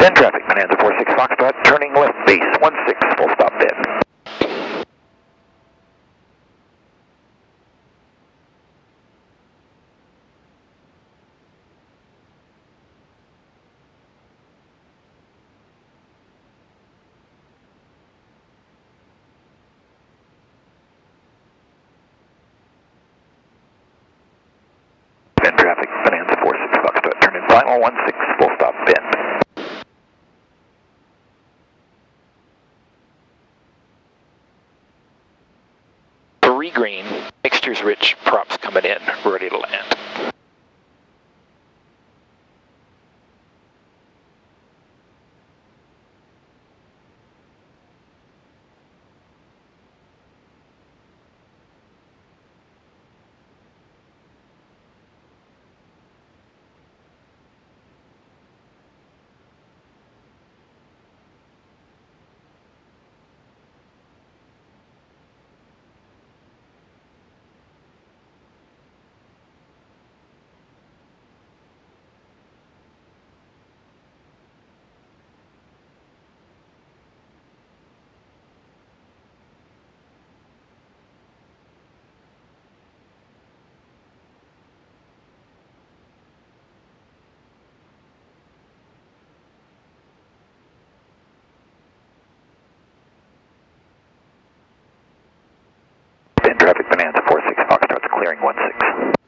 Bend traffic, Bonanza 46 Foxtrot, turning left base 16, full stop Bend. Bend traffic, Bonanza 46 Foxtrot, turning final 16, full stop Three green, mixtures rich, props coming in, ready to land. Bend traffic, Bonanza 46 Foxtrot, clearing 16.